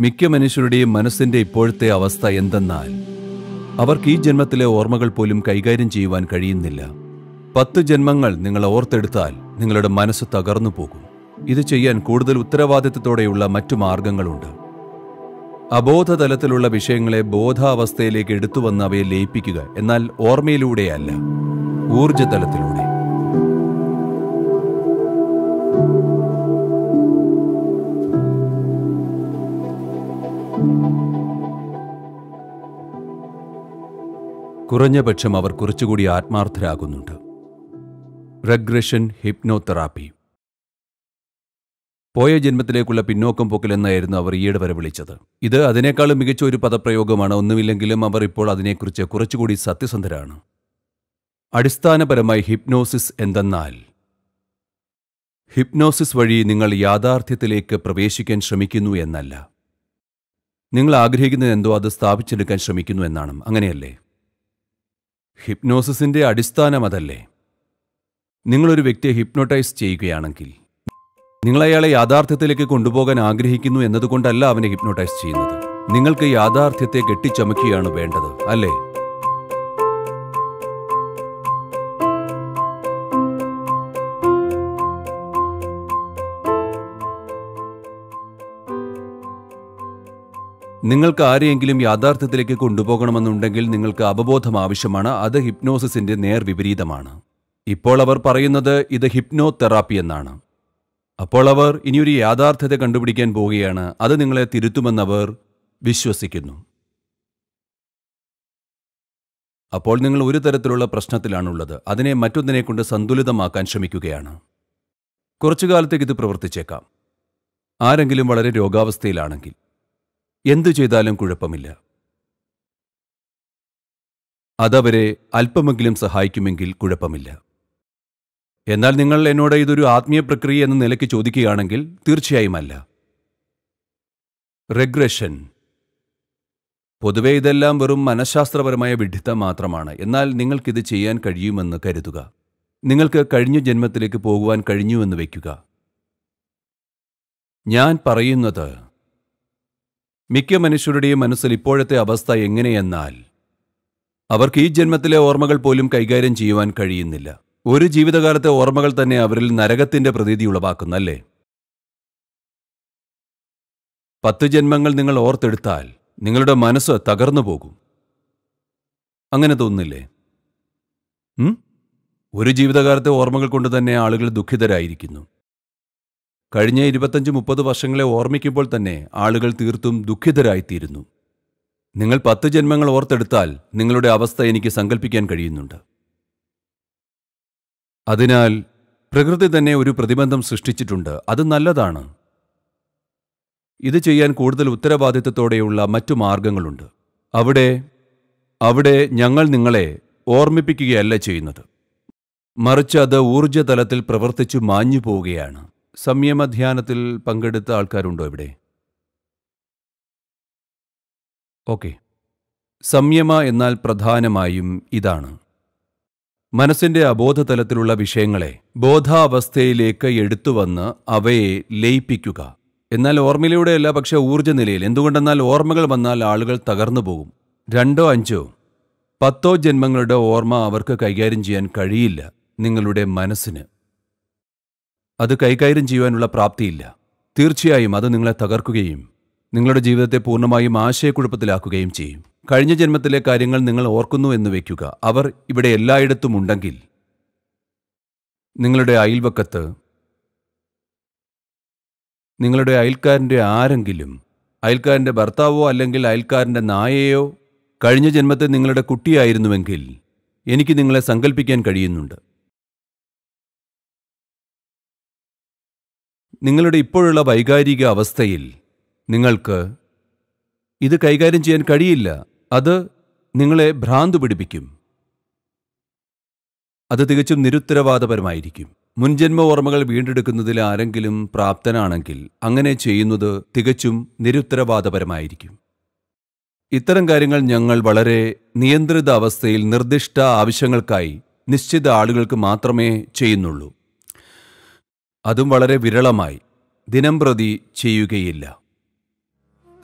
മിക്ക മനുഷ്യരുടെയും മനസ്സിന്റെ ഇപ്പോഴത്തെ അവസ്ഥ എന്തെന്നാൽ അവർക്ക് ഈ ജന്മത്തിലെ ഓർമ്മകൾ പോലും കൈകാര്യം ചെയ്യുവാൻ കഴിയുന്നില്ല. പത്ത് ജന്മങ്ങൾ നിങ്ങൾ ഓർത്തെടുത്താൽ നിങ്ങളുടെ മനസ്സ് തകർന്നു പോകും. ഇത് ചെയ്യാൻ കൂടുതൽ ഉത്തരവാദിത്തത്തോടെയുള്ള മറ്റു മാർഗങ്ങളുണ്ട്. അബോധതലത്തിലുള്ള വിഷയങ്ങളെ ബോധാവസ്ഥയിലേക്ക് എടുത്തുവന്ന് അവയെ ലയിപ്പിക്കുക എന്നാൽ ഓർമ്മയിലൂടെയല്ല ഊർജതലത്തിലൂടെ കുറഞ്ഞ പക്ഷം അവർ കുറച്ചുകൂടി ആത്മാർത്ഥരാകുന്നുണ്ട്. Regression hypnotherapy. പോയ ജന്മത്തിലേക്കുള്ള പിന്നോക്കം പോക്കൽ എന്നായിരുന്നു അവർ ഈയിടെ വരെ വിളിച്ചത്. ഇത് അതിനേക്കാളും മികച്ച ഒരു പദപ്രയോഗമാണ്. ഒന്നുമില്ലെങ്കിലും അവർ ഇപ്പോൾ അതിനെക്കുറിച്ച് കുറച്ചുകൂടി സത്യസന്ധരാണ്. അടിസ്ഥാനപരമായി ഹിപ്നോസിസ് എന്തെന്നാൽ ഹിപ്നോസിസ് വഴി നിങ്ങൾ യാഥാർത്ഥ്യത്തിലേക്ക് പ്രവേശിക്കാൻ ശ്രമിക്കുന്നു എന്നല്ല. നിങ്ങൾ ആഗ്രഹിക്കുന്നത് എന്തോ അത് സ്ഥാപിച്ചെടുക്കാൻ ശ്രമിക്കുന്നു എന്നാണ്. അങ്ങനെയല്ലേ? ഹിപ്നോസിസിന്റെ അടിസ്ഥാനം അതല്ലേ? നിങ്ങളൊരു വ്യക്തിയെ ഹിപ്നോട്ടൈസ് ചെയ്യുകയാണെങ്കിൽ നിങ്ങൾ അയാളെ യാഥാർത്ഥ്യത്തിലേക്ക് കൊണ്ടുപോകാൻ ആഗ്രഹിക്കുന്നു എന്നതുകൊണ്ടല്ല അവനെ ഹിപ്നോട്ടൈസ് ചെയ്യുന്നത്. നിങ്ങൾക്ക് യാഥാർത്ഥ്യത്തെ കെട്ടിച്ചമക്കുകയാണ് വേണ്ടത് അല്ലേ? നിങ്ങൾക്ക് ആരെയെങ്കിലും യാഥാർത്ഥ്യത്തിലേക്ക് കൊണ്ടുപോകണമെന്നുണ്ടെങ്കിൽ നിങ്ങൾക്ക് അവബോധം ആവശ്യമാണ് അത് ഹിപ്നോസിസിന്റെ നേർ വിപരീതമാണ്. ഇപ്പോൾ അവർ പറയുന്നത് ഇത് ഹിപ്നോ തെറാപ്പി എന്നാണ്. അപ്പോൾ അവർ ഇനിയൊരു യാഥാർത്ഥ്യത കണ്ടുപിടിക്കാൻ പോവുകയാണ് അത് നിങ്ങളെ തിരുത്തുമെന്നവർ വിശ്വസിക്കുന്നു. അപ്പോൾ നിങ്ങൾ ഒരു തരത്തിലുള്ള പ്രശ്നത്തിലാണുള്ളത് അതിനെ മറ്റൊന്നിനെ കൊണ്ട് സന്തുലിതമാക്കാൻ ശ്രമിക്കുകയാണ്. കുറച്ചു കാലത്തേക്ക് ഇത് പ്രവർത്തിച്ചേക്കാം. ആരെങ്കിലും വളരെ രോഗാവസ്ഥയിലാണെങ്കിൽ. എന്തു ചെയ്താലും കുഴപ്പമില്ല. അതവരെ അല്പമെങ്കിലും സഹായിക്കുമെങ്കിൽ കുഴപ്പമില്ല. എന്നാൽ നിങ്ങൾ എന്നോട് ഇതൊരു ആത്മീയ പ്രക്രിയ എന്ന നിലയ്ക്ക് ചോദിക്കുകയാണെങ്കിൽ തീർച്ചയായും അല്ല റെഗ്രഷൻ. പൊതുവെ ഇതെല്ലാം വെറും മനഃശാസ്ത്രപരമായ വിഡ്ഢിത്തം മാത്രമാണ്. എന്നാൽ നിങ്ങൾക്കിത് ചെയ്യാൻ കഴിയുമെന്ന് കരുതുക. നിങ്ങൾക്ക് കഴിഞ്ഞ ജന്മത്തിലേക്ക് പോകുവാൻ കഴിഞ്ഞുവെന്ന് വയ്ക്കുക. ഞാൻ പറയുന്നത് മിക്ക മനുഷ്യരുടെയും മനസ്സിൽ ഇപ്പോഴത്തെ അവസ്ഥ എങ്ങനെയെന്നാൽ അവർക്ക് ഈ ജന്മത്തിലെ ഓർമ്മകൾ പോലും കൈകാര്യം ചെയ്യുവാൻ കഴിയുന്നില്ല. ഒരു ജീവിതകാലത്തെ ഓർമ്മകൾ തന്നെ അവരിൽ നരകത്തിന്റെ പ്രതീതി ഉളവാക്കുന്നല്ലേ? പത്ത് ജന്മങ്ങൾ നിങ്ങൾ ഓർത്തെടുത്താൽ നിങ്ങളുടെ മനസ്സ് തകർന്നു പോകും. അങ്ങനെ തോന്നുന്നില്ലേ? ഒരു ജീവിതകാലത്തെ ഓർമ്മകൾ കൊണ്ട് തന്നെ ആളുകൾ ദുഃഖിതരായിരിക്കുന്നു. കഴിഞ്ഞ ഇരുപത്തഞ്ച് മുപ്പത് വർഷങ്ങളെ ഓർമ്മിക്കുമ്പോൾ തന്നെ ആളുകൾ തീർത്തും ദുഃഖിതരായിത്തീരുന്നു. നിങ്ങൾ പത്ത് ജന്മങ്ങൾ ഓർത്തെടുത്താൽ നിങ്ങളുടെ അവസ്ഥ എനിക്ക് സങ്കല്പിക്കാൻ കഴിയുന്നുണ്ട്. അതിനാൽ പ്രകൃതി തന്നെ ഒരു പ്രതിബന്ധം സൃഷ്ടിച്ചിട്ടുണ്ട്. അത് നല്ലതാണ്. ഇത് ചെയ്യാൻ കൂടുതൽ ഉത്തരവാദിത്തത്തോടെയുള്ള മറ്റു മാർഗങ്ങളുണ്ട്. അവിടെ അവിടെ ഞങ്ങൾ നിങ്ങളെ ഓർമ്മിപ്പിക്കുകയല്ല ചെയ്യുന്നത്. മറിച്ച് അത് ഊർജതലത്തിൽ പ്രവർത്തിച്ചു മാഞ്ഞു പോവുകയാണ് സംയമധ്യാനത്തിൽ പങ്കെടുത്ത ആൾക്കാരുണ്ടോ ഇവിടെ? ഓക്കെ. സംയമ എന്നാൽ പ്രധാനമായും ഇതാണ്. മനസ്സിന്റെ അബോധതലത്തിലുള്ള വിഷയങ്ങളെ ബോധാവസ്ഥയിലേക്ക് എടുത്തുവന്ന് അവയെ ലയിപ്പിക്കുക. എന്നാൽ ഓർമ്മയിലൂടെയല്ല പക്ഷേ ഊർജ നിലയിൽ എന്തുകൊണ്ടെന്നാൽ ഓർമ്മകൾ വന്നാൽ ആളുകൾ തകർന്നു പോകും. രണ്ടോ അഞ്ചോ പത്തോ ജന്മങ്ങളുടെ ഓർമ്മ അവർക്ക് കൈകാര്യം ചെയ്യാൻ കഴിയില്ല നിങ്ങളുടെ മനസ്സിന്. അത് കൈകാര്യം ചെയ്യുവാനുള്ള പ്രാപ്തിയില്ല. തീർച്ചയായും അത് നിങ്ങളെ തകർക്കുകയും നിങ്ങളുടെ ജീവിതത്തെ പൂർണമായും ആശയക്കുഴപ്പത്തിലാക്കുകയും ചെയ്യും. കഴിഞ്ഞ ജന്മത്തിലെ കാര്യങ്ങൾ നിങ്ങൾ ഓർക്കുന്നു എന്ന് വയ്ക്കുക അവർ ഇവിടെ എല്ലായിടത്തും ഉണ്ടെങ്കിൽ നിങ്ങളുടെ അയൽവക്കത്ത് നിങ്ങളുടെ അയൽക്കാരന്റെ ആരെങ്കിലും അയൽക്കാരന്റെ ഭർത്താവോ അല്ലെങ്കിൽ അയൽക്കാരന്റെ നായയോ കഴിഞ്ഞ ജന്മത്തെ നിങ്ങളുടെ കുട്ടിയായിരുന്നുവെങ്കിൽ എനിക്ക് നിങ്ങളെ സങ്കല്പിക്കാൻ കഴിയുന്നുണ്ട്. നിങ്ങളുടെ ഇപ്പോഴുള്ള വൈകാരിക അവസ്ഥയിൽ നിങ്ങൾക്ക് ഇത് കൈകാര്യം ചെയ്യാൻ കഴിയില്ല. അത് നിങ്ങളെ ഭ്രാന്ത് പിടിപ്പിക്കും. അത് തികച്ചും നിരുത്തരവാദപരമായിരിക്കും. മുൻജന്മ ഓർമ്മകൾ വീണ്ടെടുക്കുന്നതിൽ ആരെങ്കിലും പ്രാപ്തനാണെങ്കിൽ അങ്ങനെ ചെയ്യുന്നത് തികച്ചും നിരുത്തരവാദപരമായിരിക്കും. ഇത്തരം കാര്യങ്ങൾ ഞങ്ങൾ വളരെ നിയന്ത്രിത അവസ്ഥയിൽ നിർദ്ദിഷ്ട ആവശ്യങ്ങൾക്കായി നിശ്ചിത ആളുകൾക്ക് മാത്രമേ ചെയ്യുന്നുള്ളൂ. അതും വളരെ വിരളമായി. ദിനംപ്രതി ചെയ്യുകയില്ല.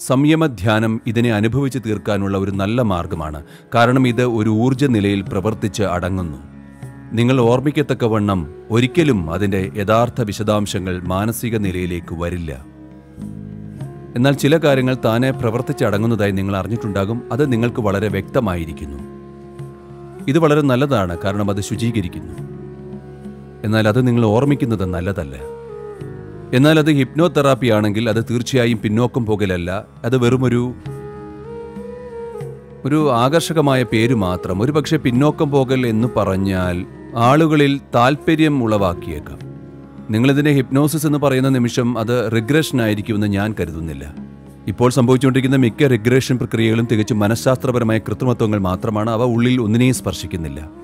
സംയമധ്യാനം ഇതിനെ അനുഭവിച്ചു തീർക്കാനുള്ള ഒരു നല്ല മാർഗമാണ്. കാരണം ഇത് ഒരു ഊർജ നിലയിൽ പ്രവർത്തിച്ച് അടങ്ങുന്നു. നിങ്ങൾ ഓർമ്മിക്കത്തക്കവണ്ണം ഒരിക്കലും അതിന്റെ യഥാർത്ഥ വിശദാംശങ്ങൾ മാനസിക നിലയിലേക്ക് വരില്ല. എന്നാൽ ചില കാര്യങ്ങൾ താനെ പ്രവർത്തിച്ചടങ്ങുന്നതായി നിങ്ങൾ അറിഞ്ഞിട്ടുണ്ടാകും. അത് നിങ്ങൾക്ക് വളരെ വ്യക്തമായിരിക്കുന്നു. ഇത് വളരെ നല്ലതാണ്. കാരണം അത് ശുചീകരിക്കുന്നു. എന്നാൽ അത് നിങ്ങൾ ഓർമ്മിക്കുന്നത് നല്ലതല്ല. എന്നാൽ അത് ഹിപ്നോതെറാപ്പി ആണെങ്കിൽ അത് തീർച്ചയായും പിന്നോക്കം പോകലല്ല. അത് വെറുമൊരു ഒരു ആകർഷകമായ പേര് മാത്രം. ഒരുപക്ഷെ പിന്നോക്കം പോകൽ എന്ന് പറഞ്ഞാൽ ആളുകളിൽ താല്പര്യം ഉളവാക്കിയേക്കാം. നിങ്ങളിതിനെ ഹിപ്നോസിസ് എന്ന് പറയുന്ന നിമിഷം അത് റിഗ്രഷൻ ആയിരിക്കുമെന്ന് ഞാൻ കരുതുന്നില്ല. ഇപ്പോൾ സംഭവിച്ചുകൊണ്ടിരിക്കുന്ന മിക്ക റിഗ്രഷൻ പ്രക്രിയകളും തികച്ചും മനഃശാസ്ത്രപരമായ കൃത്രിമത്വങ്ങൾ മാത്രമാണ്. അവ ഉള്ളിൽ ഒന്നിനെയും സ്പർശിക്കുന്നില്ല.